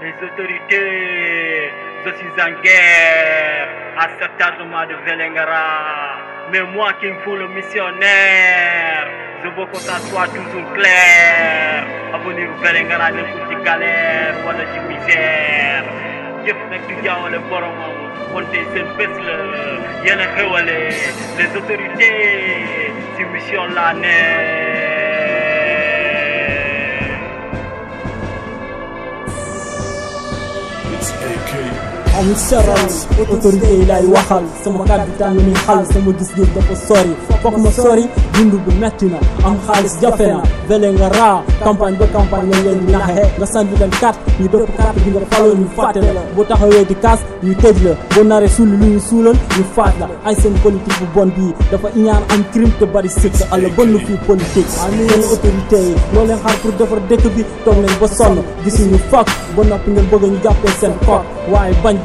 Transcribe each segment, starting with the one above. les autorités, je suis en guerre à cet armement de Velengara. Mais moi qui me fous le missionnaire, je veux que ça soit toujours clair. Avenir Velengara ne une de galère, voilà du misère. Je fais le jaawale boromam wante seen bés la yéen a les autorités ci mission là AK am assurance ma sori dund bu metti na am xaalis jafe na bele nga ba campagne lañ te bari sikk àlla bon fii politique seen autorité yi loolu leen pour defar dëkk bi toog nañ ba sonn gisuñu fakk ba noppi ngeen bëgg ñu jàppee seen fakk waaye bañ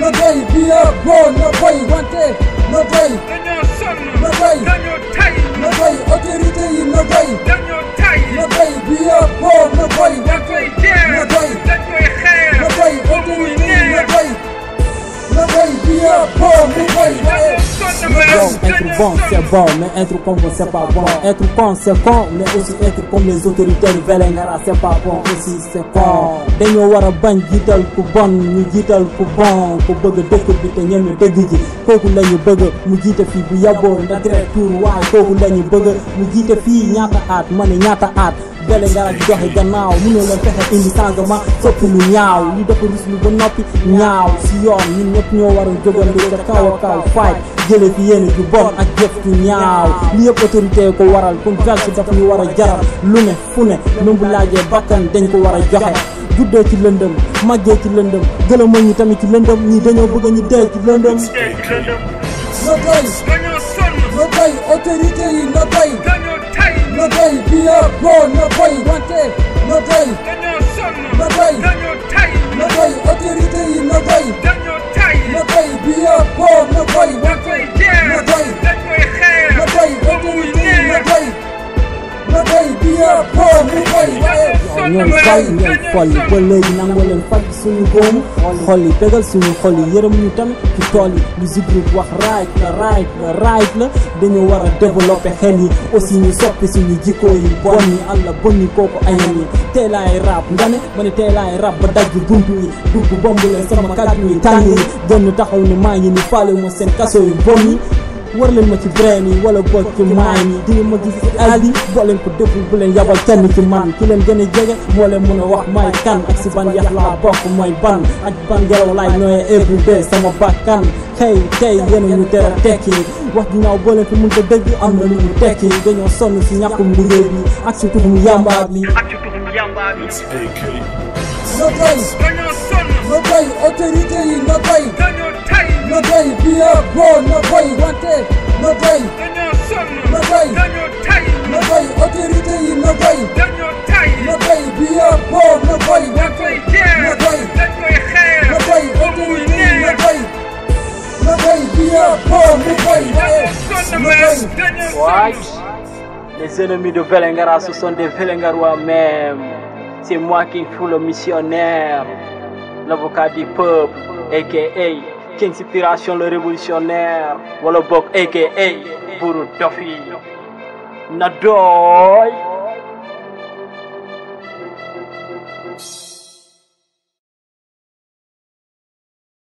No day, be a grown, no way, one day, no way. No way, no way, authority, no way. No way, be a Être bon, c'est bon, mais être comme vous, c'est pas bon. Être con, c'est con, mais aussi être comme les autorités de Vélingara, c'est pas bon. Aussi, c'est con. dañoo war a bañ jiital ku bon ñu jiital ku bon ku bëgg dëkk bi te ñeme dëgg ji kooku la ñu bëgg mu jiite fii bu yaboo ndax rek tuur waaye kooku la ñu bëgg mu jiite fii ñaata aat ma ne ñaata aat. dele nga joxe gannaaw mënoo leen fexe indi changement soppi lu ñaaw li dafa rus lu ba noppi ñaaw si yoon ñun ñëpp ñoo war a jógandi ca kaw a kaw faay jële fi yéen ju bon ak jëf ju ñaaw li yëpp autorité ko waral kon valse daf ñu war a jaral lu ne fu ne même bu laajee bakkan dañ ko war a joxe juddoo ci lëndëm màggee ci lëndëm gëlëma ñu tamit ci lëndëm ñi dañoo bëgg ñu dee ci lëndëm na doy na autorité yi na no day, be up, go, no way, one day, no day, no day, no day, authority, no day, no day, be up, go, no way, leen fay ngeen folli ba léegi nangoo leen faj suñu góomu xol yi dëgal suñu xol yi yërëm ñu tamit ci tool yi lu Zigrid wax right la right la right la dañu war a développer xel yi aussi ñu soppi suñu jikko yi bon yi àlla bon yi kooku ayam yi tey laay rap nga ne ma ne tey laay rap ba dajj buntu yi dugg bomb leen sama kàddu yi tàng yi génn taxaw ne maa ngi ni faale ma seen kaso yu bon yi war leen ma ci brain yi wala boog ci maan yi dina ma gis ci àll yi boo leen ko deful bu leen yabal kenn ci man ki leen gën a jege moo leen mën a wax may kan ak si ban yax laa bokk mooy ban ak ban ngelaw laay nooyee everyday sama bakkan tey tey yéen a ñu tere tekki wax ginnaaw boo leen fi mën ko dégg am na lu ñu tekki dañoo sonn si ñàkkum liggéey bi ak si tuxum yàmbaa bi ak si tuxum yàmbaa bi nga bay nga bay autorité yi nga bay nga bay bi boo nga bay Les ennemis de Velengara, ce sont des Velengarois même. C'est moi qui fous le missionnaire, l'avocat du peuple, a.k.a. King Inspiration, le révolutionnaire, Wolobok, a.k.a. Buru Dofi. Nadoy.